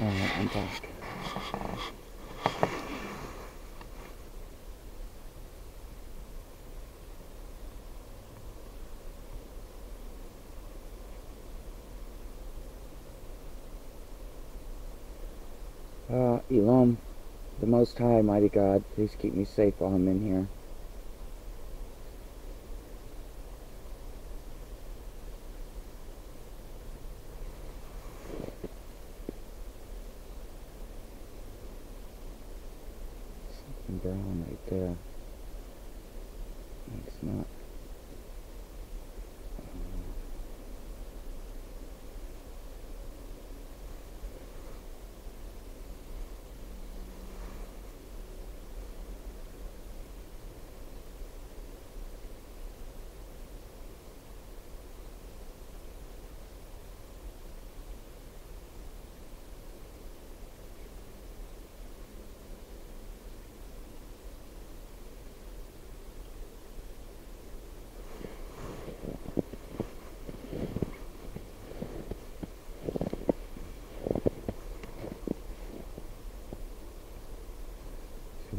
Alright, I'm back. Uh, Elam, the Most High, Mighty God, please keep me safe while I'm in here. Something brown right there. It's not.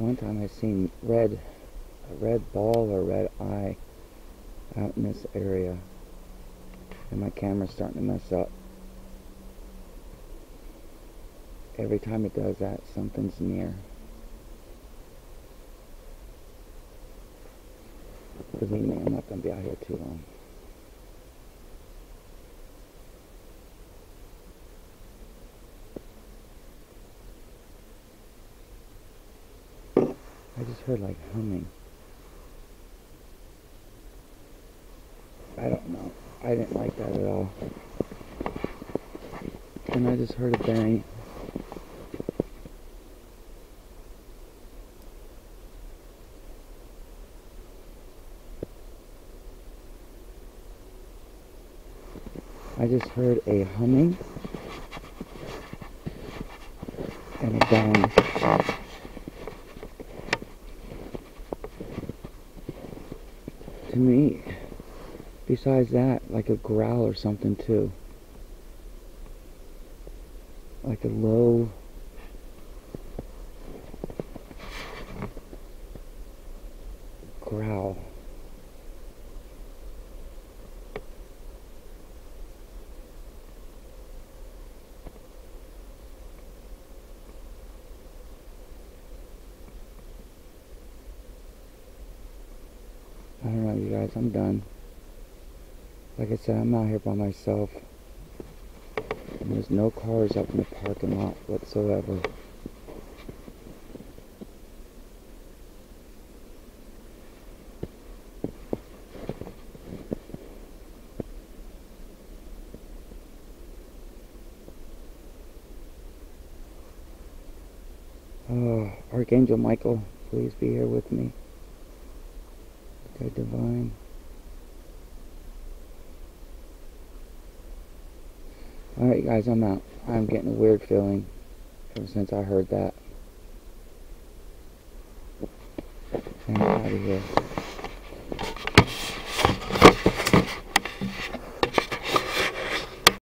One time I seen red, a red ball or red eye out in this area. And my camera's starting to mess up. Every time it does that, something's near. Believe me, I'm not going to be out here too long. Just heard like humming. I don't know. I didn't like that at all. And I just heard a bang. I just heard a humming and a bang. To me, besides that, like a growl or something too. Like a low growl. I don't know, you guys, I'm done. Like I said, I'm out here by myself. And there's no cars up in the parking lot whatsoever. Oh, Archangel Michael, please be here with me. Divine. Alright guys, I'm out. I'm getting a weird feeling ever since I heard that. I'm out of here.